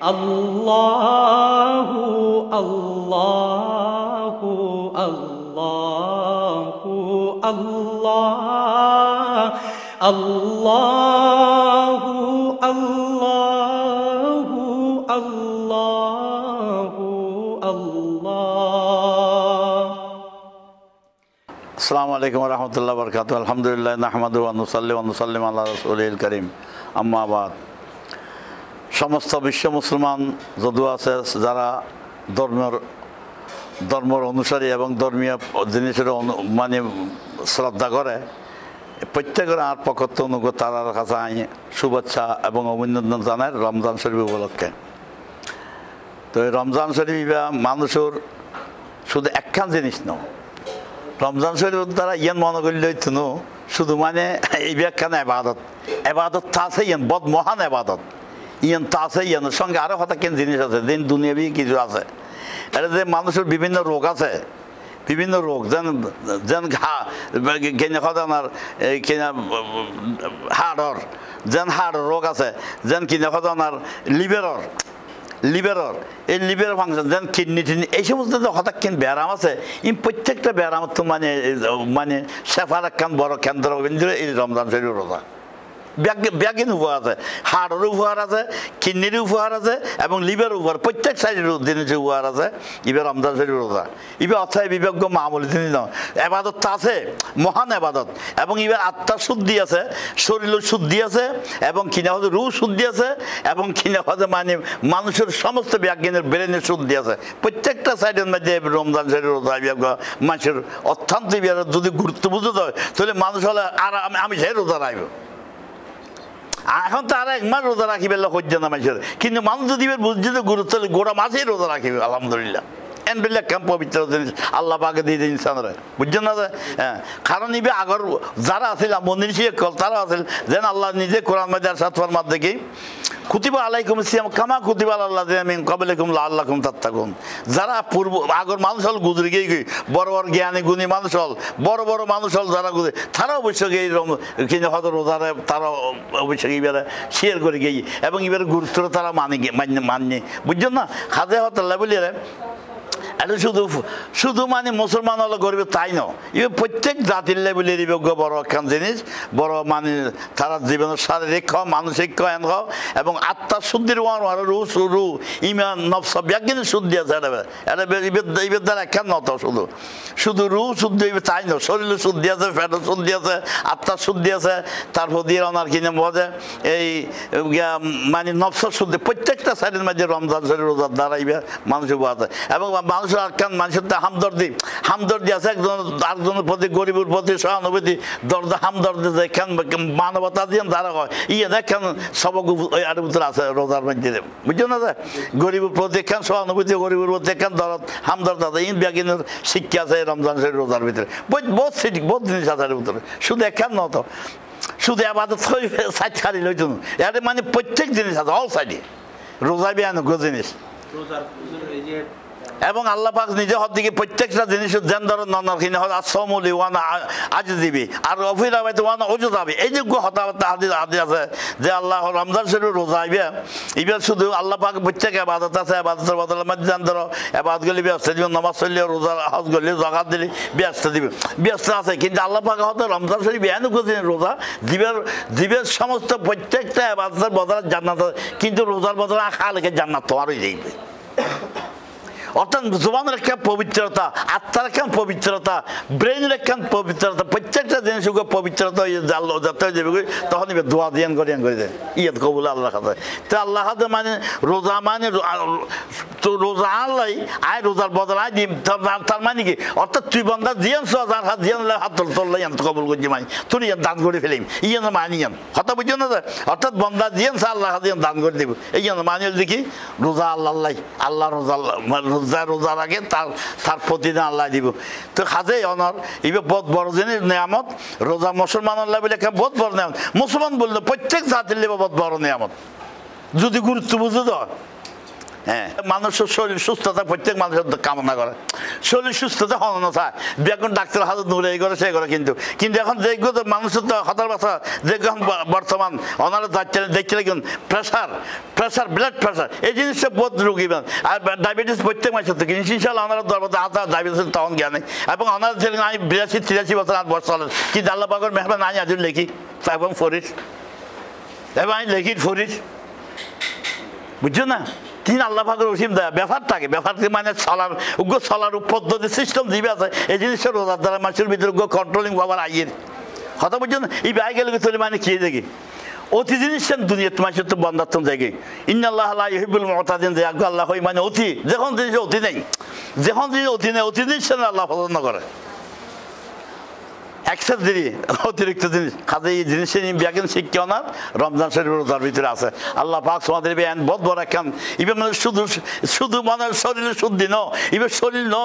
আল্লাহু আল্লাহু আল্লাহু আল্লাহ আল্লাহু আল্লাহু আল্লাহু আল্লাহ আসসালামু আলাইকুম রহমতুল্লাহ বরকাত আলহামদুলিল্লাহ নাহমাদু আনুসাল্লি আনুসাল্লিম আল্লাহ রসুল করিম আম্মাবাদ সমস্ত বিশ্ব মুসলমান যদিও আছে, যারা ধর্মের ধর্মের অনুসারী এবং ধর্মীয় জিনিসের মানে শ্রদ্ধা করে, প্রত্যেকের আর পক্ষত্ব অনুগত তারার কাছে আই শুভেচ্ছা এবং অভিনন্দন জানায় রমজান শরীফ উপলক্ষে। তো এই রমজান শরীফ মানুষের শুধু একখান জিনিস ন রমজান শরীফের দ্বারা ইয়ান মনে করলে শুধু মানে এই ব্যাখ্যান এবাদত। এবাদত তা আছে ইয়ান, বদ মহান এবাদত। ইয়ান তা আছে ইয়ানের সঙ্গে আরও হঠাৎ কেন জিনিস আছে? দিন দুনিয়াবি কিছু আছে। এটা যে মানুষের বিভিন্ন রোগ আছে, বিভিন্ন রোগ, যেন যেন ঘা, কেনে এই কেনা হাড়র, যেন হাড় রোগ আছে, যেন কিনে সদানার লিভারর লিভারর, এই লিভার ফাংশন যেন কিডনি টিডনি, এই সমস্ত যে হঠাৎ কেন ব্যায়াম আছে? এই প্রত্যেকটা ব্যায়াম মানে মানে সেফার একখান বড় কেন্দ্র, এই রমজান শরীর রোজা। ব্যাগিন উপহার আছে, হাড়ের উপহার আছে, কিডনির উপহার আছে, এবং লিভার উপহার, প্রত্যেক সাইডের জিনিসের উপহার আছে ইবার রমজান শরীর রোজা ইবার অর্থাৎ বিবেজ্ঞ মামুলি জিনিস নয়। এবাদত আছে, মহান এবাদত। এবং ইবার আত্মার শুদ্ধি আছে শরীরের শুদ্ধি আছে, এবং কিনা হচ্ছে রু শুদ্ধি আছে, এবং কিনা হচ্ছে মানে মানুষের সমস্ত ব্যাজ্ঞানের ব্রেনের শুদ্ধি আছে। প্রত্যেকটা সাইডের মধ্যে রমজান শরীর রোজা বিবেজ্ঞ মানুষের অত্যন্ত যদি গুরুত্ব বুঝতে হয়, তাহলে মানুষ হলে আর আমি- আমি সেই রোজা রাখব। এখন তো আর এক মাস রোজা রাখিবে হজ্জা না মানুষের। কিন্তু মানুষ যদি বুঝছে যে গুরুত্ব গোড়া মাসেই রোজা রাখিবে, আলহামদুলিল্লাহ। এনবিল্লা কেম পবিত্র জিনিস, আল্লাহ পাকে দিয়ে দিন ইনসানরে। বুঝছেন না হ্যাঁ। কারণ ইবে আগর যারা আছিল, মন্দির শিয়ে তারা আছিল, যেন আল্লাহ নিজে কোরআন মাদার সাতফার মাধ্যমে কুতিবা আলাইকুম সিয়াম, কামা কুতিবা আল্লাহ মিন কবলিকুম আল্লাহকুম তাত্তাকুন। যারা পূর্ব, আগর মানুষ হল গুজরি গিয়ে বড় বড় জ্ঞানী গুণী মানুষ হল, বড় বড় মানুষ হল যারা গুজরি তারা অবশ্যই এই কিন্তু হয়তো রোজারে তারা অবশ্যই এবারে শেয়ার করে গিয়ে এবং এবারে গুরুত্ব তারা মানে মান্য বুঝছেন না? খাদে হতে বলিয়ে এটা শুধু শুধু মানে মুসলমান হলে গরিব, তাই ন? ইবে প্রত্যেক জাতির লেভেলে বিজ্ঞ বড় একখান জিনিস। বড় মানে তারা জীবনের শারীরিক খাও মানসিক খাও এন খাও এবং আত্মার শুদ্ধির ওয়ান আর রু রু, ইমান, নফস ব্যাগিনী শুদ্ধি আছে, এটা এটা ইবের দ্বারা একখান নত শুধু। শুধু রু শুদ্ধি হইবে, তাই ন? শরীরের শুদ্ধি আছে ফ্যাটের শুদ্ধি আছে, আত্মার শুদ্ধি আছে তারপর দিয়ে ওনার কিনে বোঝে? এই মানে নফসর শুদ্ধি, প্রত্যেকটা সাইডের মধ্যে রমজান শরীর রোজার দ্বারাইবে মানুষের বোঝে এবং মানুষের আকান মানুষের তো হামদর্দি? হামদর্দি আছে একজন, আরেকজনের প্রতি, গরিবের প্রতি, সহানুভূতি দরদা হামদর্দি কেন মানবতা দিয়ে দ্বারা হয়? ইয়ে দেখেন সবক আর ভিতরে আছে রোজার মধ্যে বুঝছ না গরিবের প্রতি কেন সহানুভূতি, গরিবের প্রতি কেন দরদ, হামদর্দ আছে। ইন ব্যাগিনের শিক্ষা আছে রমজান শরীর রোজার ভিতরে। বহুত সিটি বহুত জিনিস আছে ভিতরে। শুধু এখান নত শুধু আবাদত সাইড খালি লইতো এটা মানে প্রত্যেক জিনিস আছে অল সাইডে রোজা বিয়ানো জিনিস। রোজার এবং আল্লাহ পাক নিজে হদ দিকে প্রত্যেকটা জিনিস যেন ধরো ননার কিনে হল ওয়ানা আজ দিবি আর অফির আবাইতে ওয়ানা অজু যাবি এই যে হতাহতা আদি আদি আছে যে আল্লাহ রমজান শরীর রোজা আইবে। এবার শুধু আল্লাহ পাক প্রত্যেক আবাদত আছে। আবাদতের বদলে মধ্যে যেন ধরো আবাদ গলি ব্যস্ত দিবি নমাজ চললে রোজা, হজ গলি জগাত দিলি ব্যস্ত দিবি ব্যস্ত আছে। কিন্তু আল্লাহ পাক হয়তো রমজান শরীফ এনে করছেন রোজা? জীবের জীবের সমস্ত প্রত্যেকটা আবাদতের বদলে জান্নাত। কিন্তু রোজার বদলে আখা লেগে জান্নাত তোমার হয়ে যাইবে। অর্থাৎ জবানের একটা পবিত্রতা আত্মার একখান পবিত্রতা ব্রেনের একখান পবিত্রতা, প্রত্যেকটা জিনিস পবিত্রতা হয়ে জাল যাতে যাবে তখন এবার দোয়া দিয়ান করিয়ান করে দেয়। ইয়াদ কবুল আল্লাহ কাছে তো আল্লাহ হাতে মানে রোজা মানে রোজা আনলাই, আয় রোজার বদল আয় তার- মানে কি? অর্থাৎ তুই বন্ধা দিয়ান যার হাত দিয়ান হাত তোল তোল্লাই ইয়ান কবুল করছি মানি তুই ইয়ান দান করে ফেলিম। ইয়ান মানি ইয়ান। হতা বুঝছ না অর্থাৎ বন্ধা দিয়ান আল্লাহ হাত দান করে দিব। এই জন্য মানি দেখি রোজা আল্লাহ আল্লাহ আল্লাহ রোজা আল্লাহ- মানে রোজা রাখে তার তার প্রতিদিন আল্লাহ দিব। তো খাজে অনর ইবে বহুত বড় জিনিস নিয়ামত, রোজা মুসলমান আল্লাহ বলে বহুত বড় নিয়ামত। মুসলমান বলল প্রত্যেক জাতির লিবে বহুত বড় নিয়ামত। যদি গুরুত্ব বুঝে তো হ্যাঁ। মানুষের শরীর সুস্থতা, প্রত্যেক মানুষের কামনা করে। শরীর সুস্থতা হনো চায় এখন ডাক্তার হাতে দূরে এই করে সে করে কিন্তু। কিন্তু এখন যেগুলো তো মানুষের তো হতার যেগুলো এখন বর্তমান ওনারা যাচ্ছে দেখছে দেখুন প্রেশার প্রেশার ব্লাড প্রেশার এই জিনিসটা বোধ রোগী আর ডায়াবেটিস প্রত্যেক মানুষের থেকে ইনশাল্লাহ ওনারা দরবারে হাত ডায়াবেটিস তখন জ্ঞানে এবং ওনারা যেদিন আমি বিরাশি, তিরাশি বছর, আট বছর কিন্তু আল্লাহ মেহমান আমি আজ লেখি। এবং ফরিস এবং আমি লেখি ফরিস বুঝছ না? তিন আল্লাহ পাকের অসীম দেয় ব্যাপারটাকে ব্যাপারকে মানে চলার উগ্র চলার পদ্ধতি সিস্টেম দিবে আছে, এই জিনিসটা রোজার দ্বারা মানুষের ভিতরে উগ্র কন্ট্রোলিং বাবার আইয়ের। কথা বুঝছ না এই বাইক গেলে চলে মানে খেয়ে দেখি? অতি জিনিস দুনিয়া তোমার তো বন্ধাত্ম জায়গায়। ইন্নাল্লাহ আল্লাহ ইহিবুল যে আগ্রহ আল্লাহ হই মানে অতি যখন জিনিস অতি নেই। যখন জিনিস অতি নেই, অতি জিনিস আল্লাহ পছন্দ করে। দিলি অতিরিক্ত জিনিস কাজে এই জিনিসের নিয়ে ব্যাগেন শিক্ষা না রমজান শরীফ রোজার ভিতরে আছে আল্লাহ পাক তোমাদের বেন বহুত বড় একখান ইবে মানে শুধু শুধু মানে শরীরের শুদ্ধি ন ইবে শরীর ন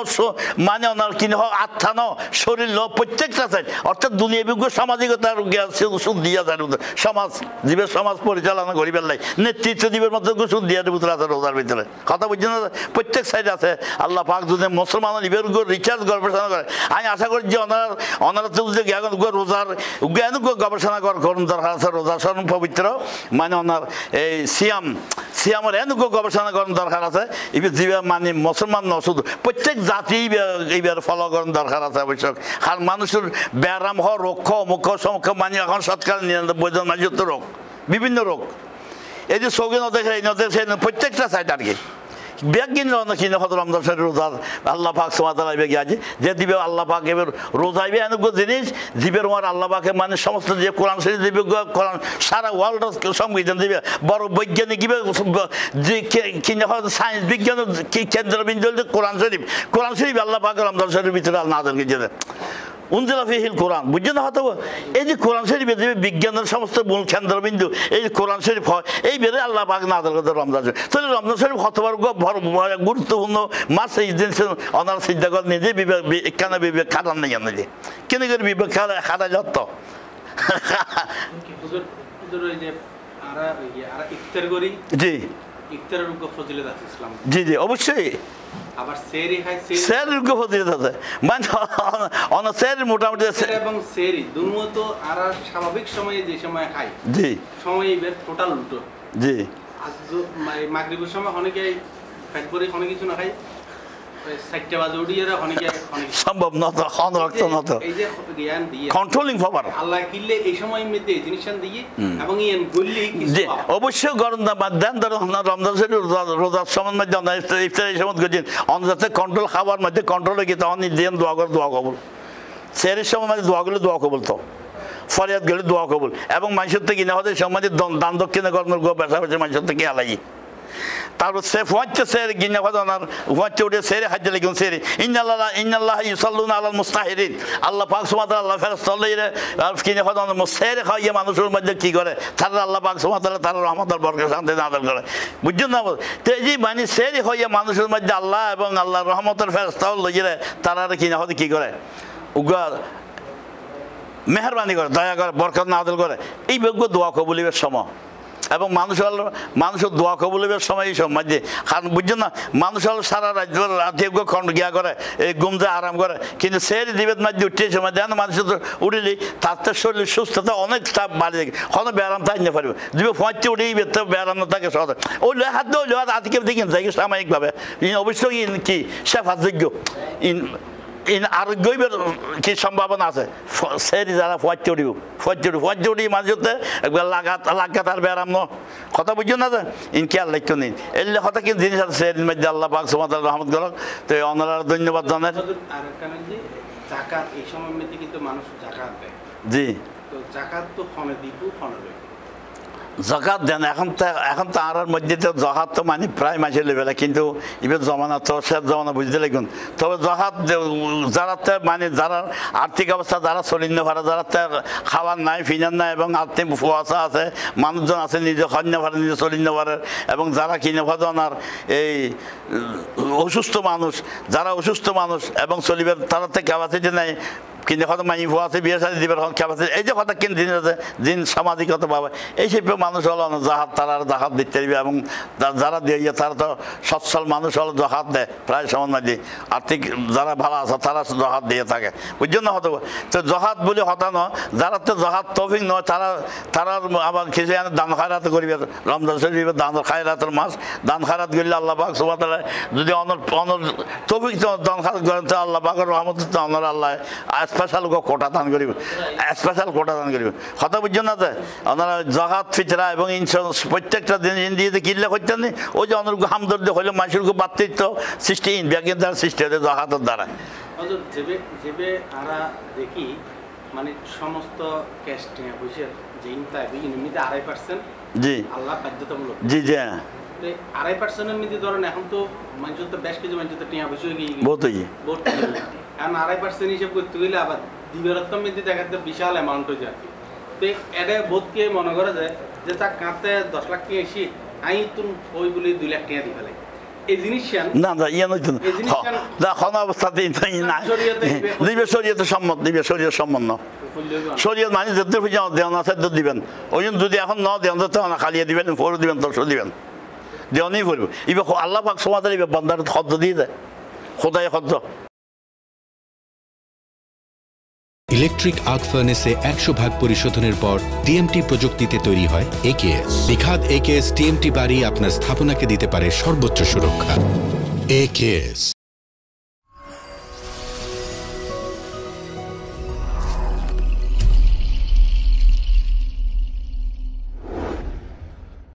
মানে ওনার কিনে হোক আত্মা ন শরীর ন প্রত্যেকটা চাই অর্থাৎ দুনিয়া বিজ্ঞ সামাজিকতার শুদ্ধি আছে সমাজ জীবের সমাজ পরিচালনা করি পেলাই নেতৃত্ব জীবের মধ্যে সুদ দিয়ে ভিতরে আছে রোজার ভিতরে কথা বুঝছেন প্রত্যেক সাইডে আছে আল্লাহ পাক যদি মুসলমান ইবের রিচার্জ গবেষণা করে আমি আশা করি যে ওনার ওনারা তো যে রোজার জ্ঞান গবেষণা করুন দরকার আছে রোজা স্মরণ পবিত্র। মানে ওনার এই সিয়াম, সিয়ামের এন উগ্র গবেষণা করার দরকার আছে। এবার যে মানে মুসলমান ন, শুধু প্রত্যেক জাতি এইবার ফলো করার দরকার আছে আবশ্যক কারণ মানুষের ব্যায়াম হ রক্ষ মুখ সমুখ মানে এখন সৎকার নিরানব্বই জন মানুষের তো রোগ, বিভিন্ন রোগ। এই যে সৌগে নদেখে এই নদে সেই প্রত্যেকটা সাইড আর কি। অনেক কিনে হয়তো রমজান শরীর রোজার আল্লাহ পাক যে দিবে আল্লাহ পাক এবার রোজা আইবে এনুক জিনিস জীবের মানে সমস্ত যে কোরআন শরীফ দিবে কোরআন সারা ওয়ার্ল্ড সংবিধান দিবে। বড় বৈজ্ঞানিক কিনে হয়তো সায়েন্স বিজ্ঞান কেন্দ্রবিন্দু কোরআন শরীফ। কোরআন শরীফ আল্লাহ পাক রমজান শরীফের ভিতরে আল্লাহ আদরকে যেতে উনজিলা ফিহিল কোরআন বুঝছেন না হয়তো? এই যে কোরআন শরীফে যে বিজ্ঞানের সমস্ত মূল কেন্দ্রবিন্দু এই যে কোরআন শরীফ হয় এই বেড়ে আল্লাহ পাক নাদল করতে রমজান শরীফ। তাহলে রমজান শরীফ হতবার বড় গুরুত্বপূর্ণ মাস এই জিনিস অনার চিন্তা করে নিজে বিবেক কেন বিবেক খাটান নেই নিজে কেন করে বিবেক খাটা খাটা যত? জি জি অবশ্যই। আবার সেরি খায় সেরি। আছে। মানে অনার স্যার মোটামুটি এবং সেরি দুমত আর স্বাভাবিক সময়ে যে সময় খাই জি। সময় এবার টোটাল উল্টো। জি। আজ মাগরিবের সময় অনেকে ফ্যাট করে অনেক কিছু না খাই সম্ভব নত রক্ত নত কন্ট্রোলিং পাওয়ার আল্লাহ কিনলে এই সময় মধ্যে জিনিসটা দিয়ে এবং ইয়ান গল্লি যে পাওয়া। অবশ্যই গরম না বাদ দেন রমজান রোজার ইফতারের কন্ট্রোল খাবার মধ্যে কন্ট্রোলে গিয়ে তখন দেন দোয়া করে দোয়া কবুল। সেরের সময় মধ্যে দোয়া করলে দোয়া কবুল তো। ফরিয়াদ গেলে দোয়া কবুল। এবং মানুষের থেকে হতে সময় দান দক্ষিণে কর্মের গো ব্যবসা হচ্ছে মানুষের থেকে আলাই তারপর সে ফুয়াচ্ছে সে গিন্না ওনার ফুয়াচ্ছে উঠে সেরে হাজ্য লেগুন সেরে ইন্নাল্লাহ ইন্নাল্লাহ ইউসাল্লুন আলাল মুস্তাহিরিন। আল্লাহ পাক সুমাতাল আল্লাহ ফেরত তল্লাইরে আর কিনে কথা সেরে খাইয়ে মানুষের মধ্যে কি করে? তারা আল্লাহ পাক সুমাতাল তারা রহমতাল বরকে শান্তি নাদল করে। বুঝছেন না তো এই মানে সেরে হইয়া মানুষের মধ্যে আল্লাহ এবং আল্লাহ রহমতের ফেরস্তাও লইয়ে তারা কিনে হতে কি করে? উগা মেহরবানি করে, দয়া করে, বরকত নাদল করে। এই যোগ্য দোয়া কবুলিবের সময়। এবং মানুষ হল মানুষের দোয়া কবুলিবের সময় এই সময় যে, কারণ বুঝছেন না মানুষ হল সারা রাজ্য রাতে খন্ড গিয়া করে, এই গুমতে আরাম করে, কিন্তু সেই দিবের মধ্যে উঠতে সময় দেন, মানুষের তো উঠিলি, তার শরীর সুস্থতা অনেক চাপ বাড়ি থাকে কোনো ব্যায়াম থাকতে না পারবে? দিবে পৌঁছতে উঠে তো ব্যায়াম না থাকে সহজে। ওই লোক হাত দিয়ে ওই লোক আজকে দেখেন যাই সাময়িকভাবে। অবশ্যই কি? সেফাতযোগ্য ইন ইন আরোগ্যই কি সম্ভাবনা আছে? সেরি যারা উঠি ফুয়াচ্ছে উঠি মাঝতে একবার লাগাত লাগাত আর বেড়াম ন। কথা বুঝছ না তো ইন খেয়াল রাখতো নেই এলে কথা কিন্তু জিনিস আছে সেরির মধ্যে আল্লাহ পাক সুমাত রহমত করক তো অনার ধন্যবাদ আর মানুষ জি। তো জাকাত তো ফোনে দিব ফোনে জকাত দেন, এখন এখন তো আর মধ্যে তো জহাত তো মানে প্রায় মাসে লেভেলে, কিন্তু এবার জমানা তো শেষ জমানা বুঝতে লাগুন। তবে জহাত যারা তো মানে যারা আর্থিক অবস্থা, যারা চলিন্য পারে যারা তো খাবার নাই ফিনার নাই, এবং আর্থিক ফুয়াশা আছে, মানুষজন আছে নিজে খান্য পারে নিজে চলিন্য পারে এবং যারা কিনে ফাদনার এই, অসুস্থ মানুষ, যারা অসুস্থ মানুষ, এবং চলিবার তারা তো ক্যাপাসিটি নাই কিন্তু হয়তো মাই ভুয়া আছে, বিয়ে সাথে দিবার হন খেপাছে এই যে কথা কিন্তু দিন আছে দিন সামাজিকতা পাবে এই সব মানুষ হলো না জাহাজ তারা জাহাজ দিতে দিবে এবং যারা দিয়ে তারা তো সচ্ছল মানুষ হলো জাহাজ দেয়, প্রায় সমান দিয়ে আর্থিক যারা ভালো আছে, তারা জহাত দিয়ে থাকে। বুঝছেন না হয়তো? তো জহাত বলে হতা নয়, যারা তো জহাত তফিক নয়, তারা তারা আবার কিছু দান খায়রাত করিবে। রমজান শরীফের দান খায়রাতের মাস। দান খায়রাত করলে আল্লাহ পাক সুবাহ যদি অনর অনর তফিক দান খায়রাত করেন, তো আল্লাহ পাকের রহমত অনর আল্লাহ স্পেশাল কোটা দান করিবে। স্পেশাল কোটা দান করিবে। হতা বুঝছেন না তো? ওনারা জহাত ফিতরা এবং ইনশুরেন্স প্রত্যেকটা দিন দিয়ে কিনলে করতেন ওই যে অনর হামদর্দ হইলে মানুষের বাতৃত্ব সৃষ্টি ইনব্যাগের দ্বারা সৃষ্টি হতে জহাতের দ্বারা। দেখি মানে সমস্ত ক্যাশ টিয়া পয়সা যে এমনিতে আড়াই পার্সেন্ট জি। আল্লাহ বাধ্যতামূলক। জি জি হ্যাঁ। আড়াই পার্সেন্টের মধ্যে ধরেন এখন তো মানুষের তো বেশ কিছু মানুষের তো টিয়া হয়ে গিয়ে। বহুতই ভোট এখন আড়াই পার্সেন্ট হিসেব করতে গেলে আবার দিবেরত্ব মধ্যে দেখা যাচ্ছে বিশাল অ্যামাউন্ট হয়ে যায় তো এটা বোধকে মনে করে যায় যে তার কাঁতে দশ লাখ টাকা এসে আই তুমি ওই বলে দুই লাখ টাকা দিয়ে না না ইয়ে নয় তো। এই জিনিসটা- না কোন অবস্থাতেই না। দিবে। দিবে শরীয়তে সম্মত দিবে শরীয় সম্মত। ন শরীয়ত মানে যেতে খুঁজে দেওয়া আছে তো দিবেন। ওই জন্য যদি এখন ন দেওয়া তো না খালিয়ে দিবেন ফোর দিবেন করব এবার আল্লাহ পাক সমাজ এবার বান্দার খদ্দ দিয়ে দেয়। খোদাই খদ্দ। ইলেকট্রিক আর্ক ফার্নেসে একশো ভাগ পরিশোধনের পর টিএমটি প্রযুক্তিতে তৈরি হয় একেএস বিখাত একেএস টিএমটি বাড়ি আপনার স্থাপনাকে দিতে পারে সর্বোচ্চ সুরক্ষা। একেএস